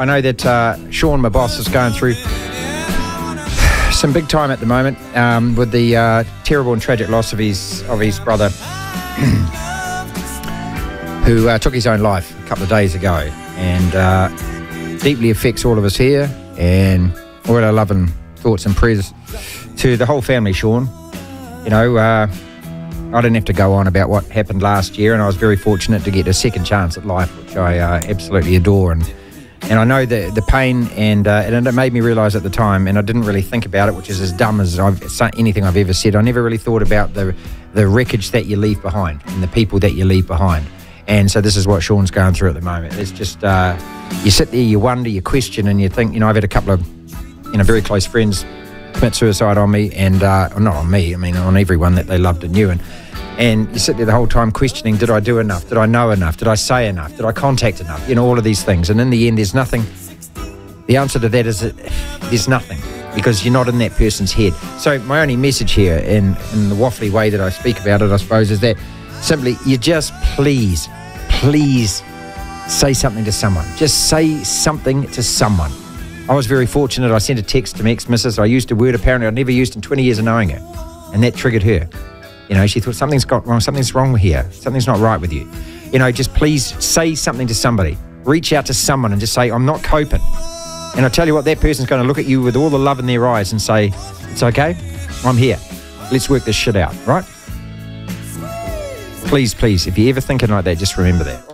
I know that uh, Sean, my boss, is going through some big time at the moment um, with the uh, terrible and tragic loss of his of his brother, who uh, took his own life a couple of days ago, and uh, deeply affects all of us here. And all our love and thoughts and prayers to the whole family, Sean. You know, uh, I didn't have to go on about what happened last year, and I was very fortunate to get a second chance at life, which I uh, absolutely adore. And and I know the the pain, and uh, and it made me realise at the time, and I didn't really think about it, which is as dumb as I've anything I've ever said. I never really thought about the the wreckage that you leave behind and the people that you leave behind. And so this is what Sean's going through at the moment. It's just uh, you sit there, you wonder, you question, and you think. You know, I've had a couple of you know very close friends commit suicide on me, and uh, not on me. I mean, on everyone that they loved and knew, and and you sit there the whole time questioning did I do enough? Did I know enough? Did I say enough? Did I contact enough? You know, all of these things. And in the end, there's nothing. The answer to that is that there's nothing because you're not in that person's head. So, my only message here, in, in the waffly way that I speak about it, I suppose, is that simply you just please, please say something to someone. Just say something to someone. I was very fortunate. I sent a text to my ex missus. I used a word apparently I'd never used in 20 years of knowing her. And that triggered her. You know, she thought something's got wrong, something's wrong here, something's not right with you. You know, just please say something to somebody. Reach out to someone and just say, I'm not coping. And I tell you what, that person's going to look at you with all the love in their eyes and say, It's okay, I'm here. Let's work this shit out, right? Please, please, if you're ever thinking like that, just remember that.